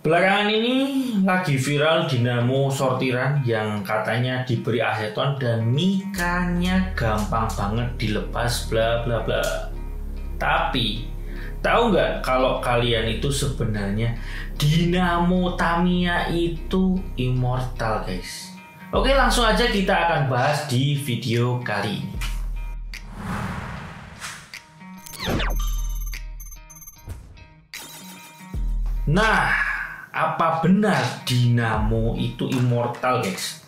Belakangan ini lagi viral dinamo sortiran yang katanya diberi aseton dan mikanya gampang banget dilepas bla bla bla. Tapi tahu nggak kalau kalian itu sebenarnya dinamo Tamiya itu immortal guys. Oke langsung aja kita akan bahas di video kali ini. Nah, apa benar dinamo itu immortal guys?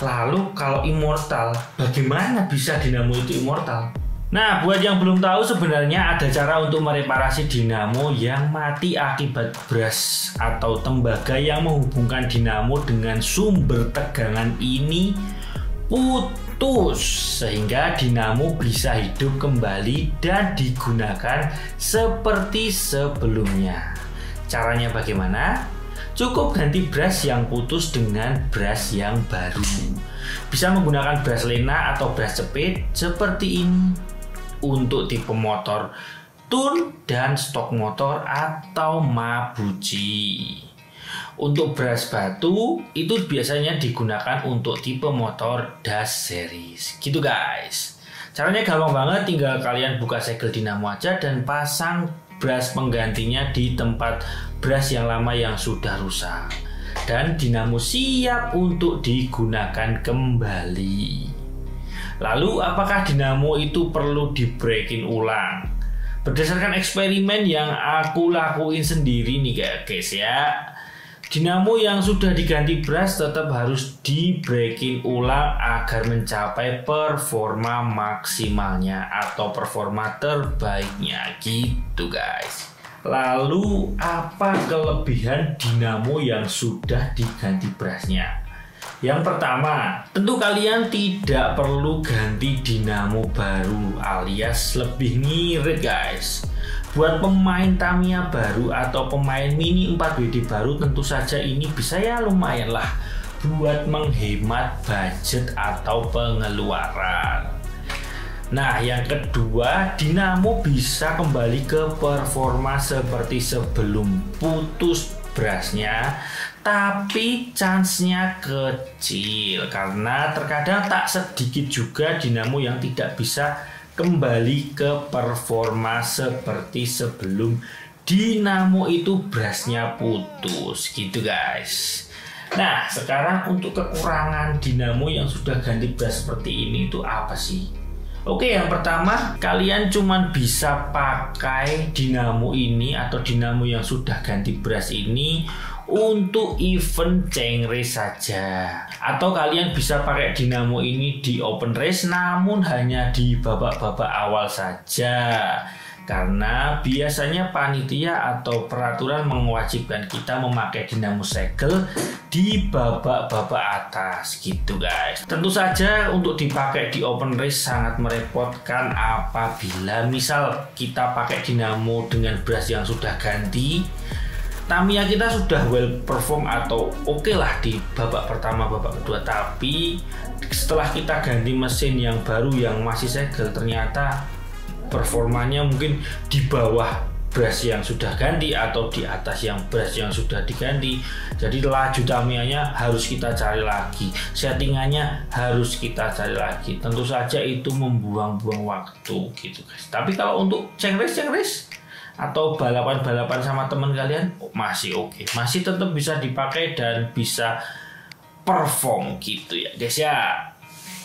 Lalu kalau immortal, bagaimana bisa dinamo itu immortal? Nah, buat yang belum tahu sebenarnya ada cara untuk mereparasi dinamo yang mati akibat bras atau tembaga yang menghubungkan dinamo dengan sumber tegangan ini putus sehingga dinamo bisa hidup kembali dan digunakan seperti sebelumnya. Caranya bagaimana? Cukup ganti brush yang putus dengan brush yang baru. Bisa menggunakan brush lena atau brush cepit seperti ini untuk tipe motor tun dan stok motor atau mabuji. Untuk brush batu itu biasanya digunakan untuk tipe motor dash series. Gitu guys. Caranya gampang banget, tinggal kalian buka segel dinamo aja dan pasang brush penggantinya di tempat brush yang lama yang sudah rusak dan dinamo siap untuk digunakan kembali. Lalu apakah dinamo itu perlu di breaking ulang? Berdasarkan eksperimen yang aku lakuin sendiri nih guys ya Dinamo yang sudah diganti brush tetap harus di breaking ulang agar mencapai performa maksimalnya atau performa terbaiknya gitu guys. Lalu apa kelebihan dinamo yang sudah diganti brushnya? Yang pertama, tentu kalian tidak perlu ganti dinamo baru alias lebih ngirit guys. Buat pemain Tamiya baru atau pemain mini 4WD baru tentu saja ini bisa ya lumayan lah buat menghemat budget atau pengeluaran. Nah, yang kedua, dinamo bisa kembali ke performa seperti sebelum putus brushnya tapi chance-nya kecil karena terkadang tak sedikit juga dinamo yang tidak bisa kembali ke performa seperti sebelum dinamo itu brasnya putus gitu guys. Nah sekarang untuk kekurangan dinamo yang sudah ganti bras seperti ini itu apa sih? Oke, yang pertama kalian cuma bisa pakai dinamo ini atau dinamo yang sudah ganti bras ini untuk event ceng race saja. Atau kalian bisa pakai dinamo ini di open race namun hanya di babak-babak awal saja. Karena biasanya panitia atau peraturan mewajibkan kita memakai dinamo segel di babak-babak atas gitu guys. Tentu saja untuk dipakai di open race sangat merepotkan apabila misal kita pakai dinamo dengan brush yang sudah ganti Tamiya kita sudah well perform atau oke okay lah di babak pertama babak kedua. Tapi setelah kita ganti mesin yang baru yang masih segel ternyata performanya mungkin di bawah brush yang sudah ganti atau di atas yang brush yang sudah diganti. Jadi laju Tamiya harus kita cari lagi. Settingannya harus kita cari lagi. Tentu saja itu membuang-buang waktu gitu guys. Tapi kalau untuk cengres cengres atau balapan-balapan sama teman kalian masih oke. Okay. masih tetap bisa dipakai dan bisa perform gitu ya guys ya.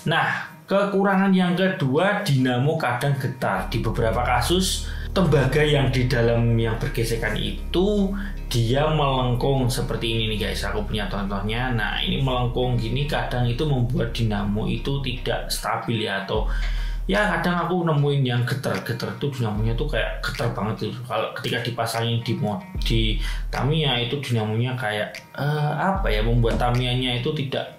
Nah kekurangan yang kedua dinamo kadang getar. Di beberapa kasus tembaga yang di dalam yang bergesekan itu dia melengkung seperti ini nih guys. Aku punya contohnya. Nah ini melengkung gini kadang itu membuat dinamo itu tidak stabil ya atau ya kadang aku nemuin yang getar-getar tuh dinamonya tuh kayak getar banget tuh kalau ketika dipasangin di mod di Tamiya itu dinamonya kayak uh, apa ya membuat Tamiyanya itu tidak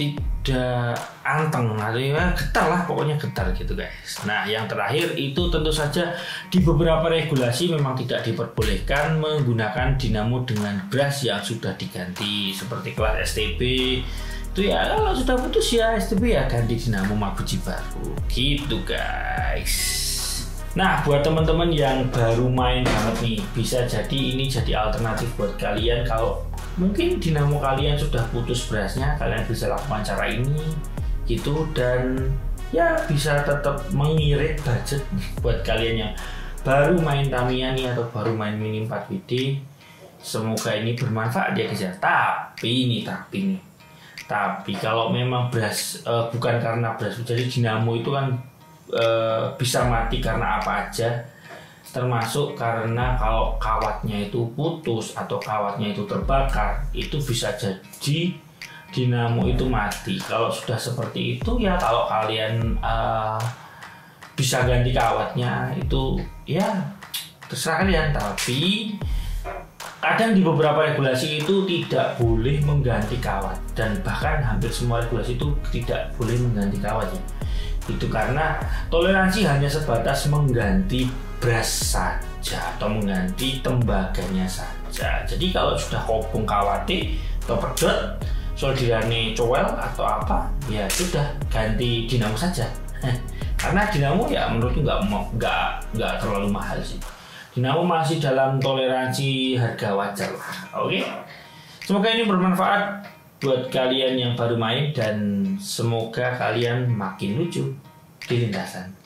tidak anteng. Atau ya getar lah pokoknya getar gitu guys. Nah yang terakhir itu tentu saja di beberapa regulasi memang tidak diperbolehkan menggunakan dinamo dengan brush yang sudah diganti seperti kelas STB itu ya kalau sudah putus ya STB ya ganti dinamo Mabuji baru. Gitu guys. Nah, buat teman-teman yang baru main banget nih, bisa jadi ini jadi alternatif buat kalian. Kalau mungkin dinamo kalian sudah putus berasnya, kalian bisa lakukan cara ini gitu. Dan ya bisa tetap mengirit budget buat kalian yang baru main Tamiya nih atau baru main Mini 4WD semoga ini bermanfaat ya guys ya. Tapi ini tapi nih tapi kalau memang beras uh, bukan karena beras jadi dinamo itu kan uh, bisa mati karena apa aja. Termasuk karena kalau kawatnya itu putus atau kawatnya itu terbakar itu bisa jadi dinamo itu mati. Kalau sudah seperti itu ya kalau kalian uh, bisa ganti kawatnya itu ya terserah kalian. Tapi kadang di beberapa regulasi itu tidak boleh mengganti kawat. Dan bahkan hampir semua regulasi itu tidak boleh mengganti kawat ya itu karena toleransi hanya sebatas mengganti bras saja atau mengganti tembaganya saja. Jadi kalau sudah kobong kawati atau pedot soldirane cowel atau apa ya sudah ganti dinamo saja. Karena dinamo ya menurutku nggak nggak nggak terlalu mahal sih Dinamo masih dalam toleransi harga wajar lah. Oke. Semoga ini bermanfaat buat kalian yang baru main dan semoga kalian makin lucu di lintasan.